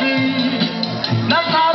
Nothing. Nothing.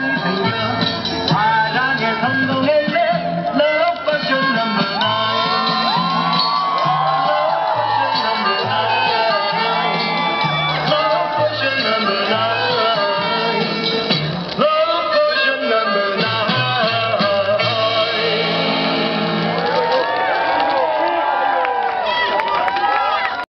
baby.